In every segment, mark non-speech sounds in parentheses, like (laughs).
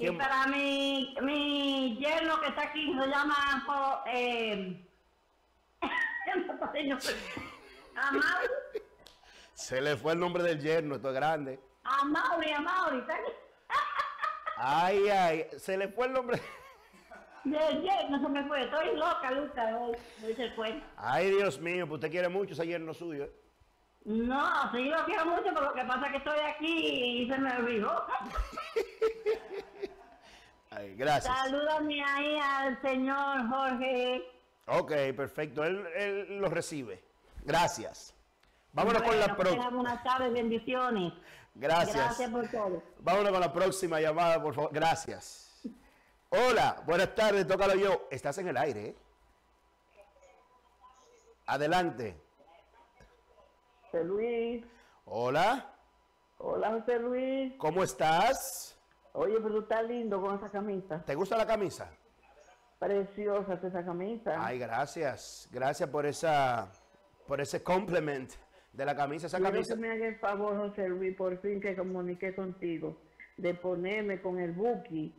Y para mi, mi yerno que está aquí, se llama eh, (laughs) Amaury, Se le fue el nombre del yerno, esto es grande. Amaury, Amaury, está aquí. Ay, ay, se le fue el nombre. Del yerno se me fue, estoy loca, Luca, hoy, hoy se fue. Ay, Dios mío, pues usted quiere mucho ese yerno suyo. ¿eh? No, sí lo quiero mucho, pero lo que pasa es que estoy aquí y se me olvidó. (laughs) Gracias. Salúdame ahí al señor Jorge. Ok, perfecto. Él, él lo recibe. Gracias. Vámonos con la próxima. tengan Buenas tardes, bendiciones. Gracias. Gracias por todo. Vámonos con la próxima llamada, por favor. Gracias. Hola, buenas tardes, tócalo yo. Estás en el aire, ¿eh? Adelante. José Luis, Hola, hola José Luis. ¿cómo estás? Oye, pero tú estás lindo con esa camisa. ¿Te gusta la camisa? Preciosa es esa camisa. Ay, gracias. Gracias por esa por ese compliment de la camisa. Esa Quiero camisa. que me haga el favor, José Luis, por fin que comuniqué contigo, de ponerme con el Buki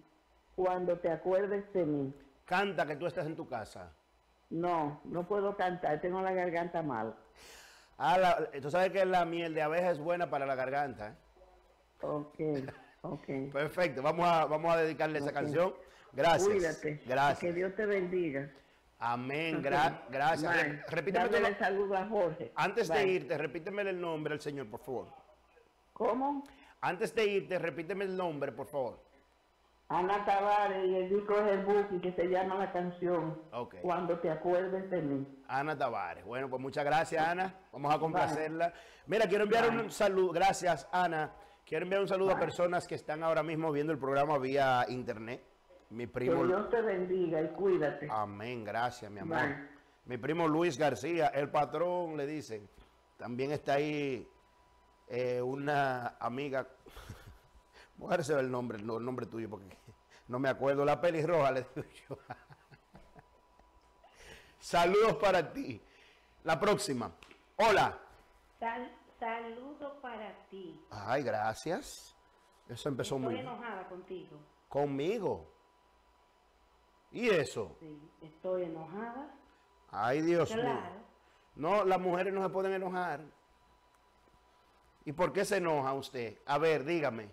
cuando te acuerdes de mí. Canta que tú estás en tu casa. No, no puedo cantar, tengo la garganta mal. Ah, la- tú sabes que la miel de abeja es buena para la garganta. ¿eh? Ok, (laughs) ok. Perfecto, vamos a, vamos a dedicarle esa canción. Gracias. Cuídate. Que Gracias. Dios te bendiga. Amén. Ok. gra- gracias. Bye. Re- repíteme Dándole saludo a Jorge. Antes de irte, repíteme el nombre al Señor, por favor. ¿Cómo? Antes de irte, repíteme el nombre, por favor. Ana Tavares y el disco es el Buki que se llama la canción Ok. Cuando te acuerdes de mí. Ana Tavares. Bueno, pues muchas gracias, Ana. Vamos a complacerla. Mira, quiero enviar un saludo. Gracias, Ana. Quiero enviar un saludo a personas que están ahora mismo viendo el programa vía internet. Mi Que primo. Dios te bendiga y cuídate. Amén, gracias, mi amor. Bye. Mi primo Luis García, el patrón, le dicen. También está ahí eh, una amiga. (laughs) Voy a el nombre, el nombre tuyo, porque (laughs) no me acuerdo. La pelirroja, le digo yo. (laughs) Saludos para ti. La próxima. Hola. Sal, saludo para ti. Ay, gracias. Eso empezó Estoy muy bien. enojada contigo. Conmigo. ¿Y eso? Sí, estoy enojada. Ay, Dios mío. Claro. No, las mujeres no se pueden enojar. ¿Y por qué se enoja usted? A ver, dígame.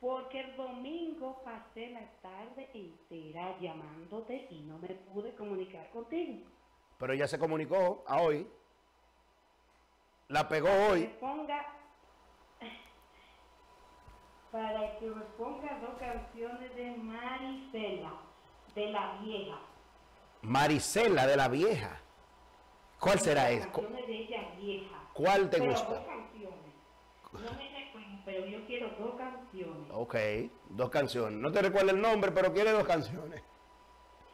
Porque el domingo pasé la tarde entera llamándote y no me pude comunicar contigo. Pero ella se comunicó a hoy. La pegó hoy. ponga. Para que me ponga dos canciones de Maricela, de la vieja. Maricela de la vieja. ¿Cuál será esa? Canciones de ella vieja. ¿Cuál te pero gusta? Dos canciones. No me recuerdo, pero yo quiero dos canciones. Ok, dos canciones. No te recuerdo el nombre, pero quiere dos canciones.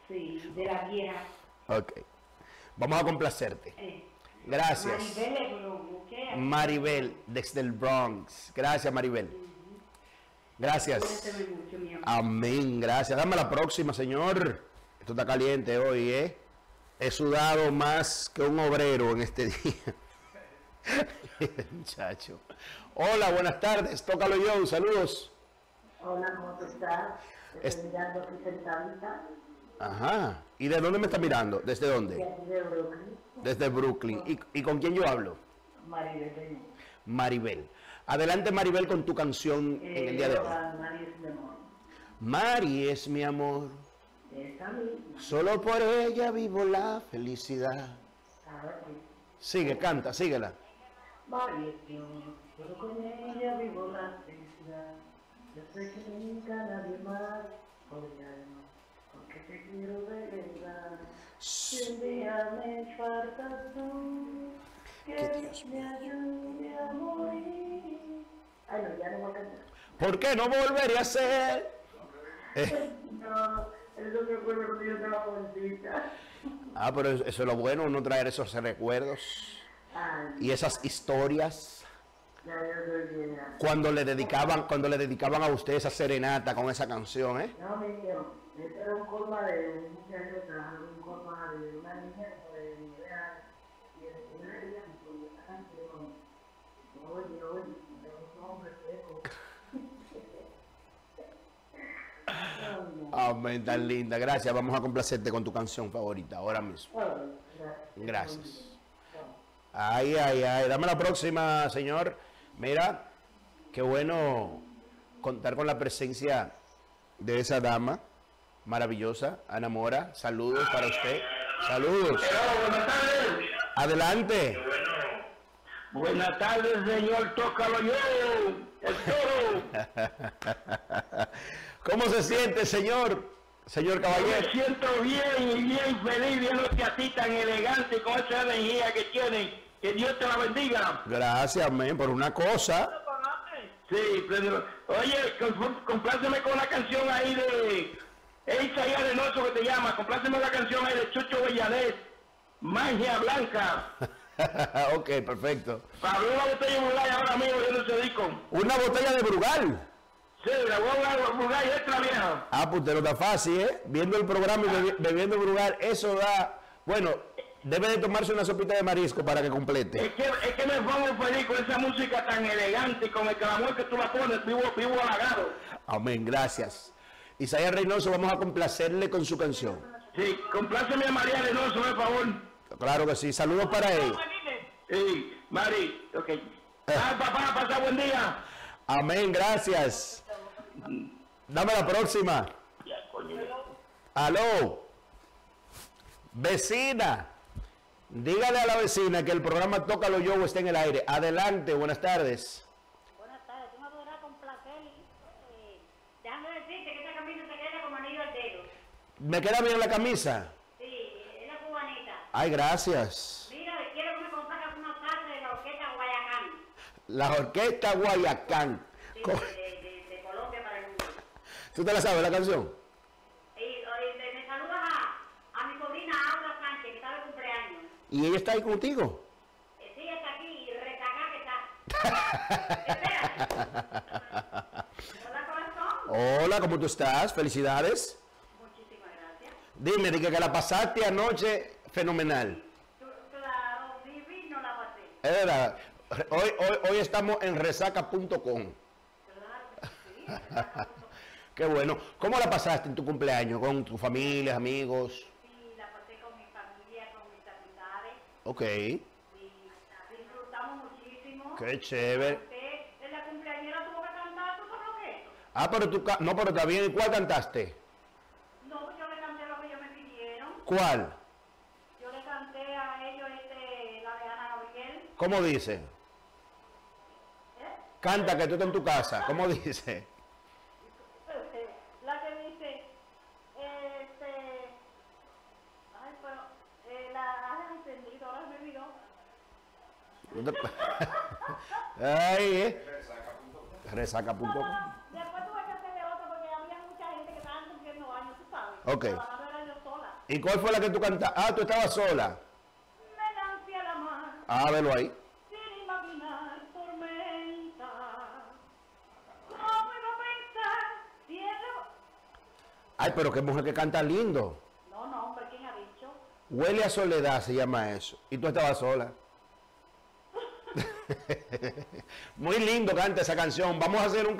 Sí, de la vieja. Ok. Vamos a complacerte. Eh, Gracias. Maribel desde el Bronx. Gracias, Maribel. Gracias. Amén, gracias. Dame la próxima, Señor. Esto está caliente hoy, ¿eh? He sudado más que un obrero en este (laughs) día. Muchacho. Hola, buenas tardes. Tócalo yo. Saludos. Hola, ¿cómo estás? Es- Estoy mirando aquí sentadita Ajá. ¿Y de dónde me está mirando? ¿Desde de dónde? aquí de Brooklyn. Desde Brooklyn. ¿Y, y con quién yo hablo? Maribel. Maribel. Adelante, Maribel, con tu canción en el día de hoy. María es mi amor. Mari es mi amor. Solo por ella vivo la felicidad. Sigue, canta, síguela. María es mi amor. Solo con ella vivo la felicidad. Yo sé que nunca nadie más podría Porque te quiero de verdad. Si un día me faltas tú, que me ayude a morir. Ay, no, ya no voy a cantar. ¿Por qué no volveré a ser? Eh, No, eso me acuerdo cuando yo estaba jovencita. ah, pero eso es lo bueno, no traer esos recuerdos Ay, y esas historias. Cuando le dedicaban, cuando le dedicaban a usted esa serenata con esa canción, ¿eh? No, mi hijo, este era un colma de un muchacho, trabajaba en un colma de una niña de mi edad. Y el una día me ponía esa canción. Oye, oye, de un hombre seco. Amén, tan linda. Gracias. Vamos a complacerte con tu canción favorita ahora mismo. Gracias. Ay, ay, ay. Dame la próxima, señor. Mira, qué bueno contar con la presencia de esa dama maravillosa, Ana Mora. Saludos para usted. Saludos. buenas tardes. Adelante. Buenas tardes, señor Tócalo yo, el toro. (laughs) ¿Cómo se siente, señor? Señor Me caballero. siento bien y bien feliz viéndote a ti tan elegante y con esa energía que tienes. Que Dios te la bendiga. Gracias, amén, por una cosa. Sí, pero, oye, compl- compláceme con la canción ahí de es Isaías Reynoso que te llama. Compláceme la canción ahí de Chucho Bellanet, Magia Blanca. (laughs) ok, perfecto. Para abrir una botella de Bulgari ahora mismo yo ese disco. Una botella de Brugal. Sí, la voy a hablar Bulgari extra vieja. Ah, pues te lo está fácil, ¿eh? Viendo el programa y bebi- bebiendo Brugal, eso da... Bueno, debe de tomarse una sopita de marisco para que complete. Es que, es que me pongo feliz con esa música tan elegante y con el clamor que tú la pones, vivo, vivo halagado. Amén, gracias. Isaías Reynoso, vamos a complacerle con su canción. Sí, compláceme a María Reynoso, por favor. Claro que sí. Saludos para él. Sí, Mari, ok. Ah, papá, pasa buen día. Amén, gracias. Dame la próxima. Aló. Vecina. Dígale a la vecina que el programa Tócalo Yo está en el aire. Adelante, buenas tardes. Buenas tardes, tú me podrás complacer. Eh, déjame decirte que esta camisa te queda como anillo al dedo. ¿Me queda bien la camisa? Sí, es la cubanita. Ay, gracias. Mira, quiero que me compartas una tarde de la orquesta Guayacán. La orquesta Guayacán. Sí, de Colombia para el mundo. ¿Tú te la sabes la canción? Y, oye, me, me saludas a, a mi sobrina Aura Sánchez, que está de cumpleaños. ¿Y ella está ahí contigo? Sí, está aquí y retacá que está. (laughs) Hola, corazón. Hola, ¿cómo tú estás? Felicidades. Muchísimas gracias. Dime, dije que la pasaste anoche fenomenal. Claro, viví, no la pasé. Es verdad. Hoy, hoy, hoy estamos en resaca.com. Claro sí. (laughs) Qué bueno. ¿Cómo la pasaste en tu cumpleaños? ¿Con tu familia, amigos? Sí, la pasé con mi familia, con mis amistades. Ok. y disfrutamos muchísimo. Qué chévere. Usted en la cumpleañera tuvo que cantar, ¿tú sabes lo que es? Ah, pero tú... No, pero está bien. ¿Y cuál cantaste? No, yo le canté lo que ellos me pidieron. ¿Cuál? Yo le canté a ellos este, la de Ana Gabriel. ¿Cómo dice? ¿eh? Canta que tú estás en tu casa. ¿Cómo dice? La que dice, este, ay, pero, eh, la has encendido, ahora me olvidó. (laughs) Ay, eh. Resaca.com. Después tuve que hacerle otra porque había mucha gente que estaba cumpliendo años, tú sabes. Ok. ¿Y cuál fue la que tú cantaste? Ah, tú estabas sola. Me lancé a la mar. Ah, velo ahí. Sin imaginar tormenta. ¿Cómo iba a pensar él Ay, pero qué mujer que canta lindo. No, no, hombre, ¿quién ha dicho? Huele a soledad se llama eso. Y tú estabas sola. Muy lindo canta esa canción. Vamos a hacer un